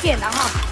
点的哈。